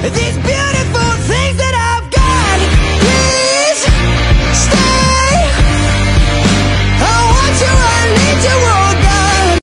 These beautiful things that I've got Please stay. I want you, I need you oh.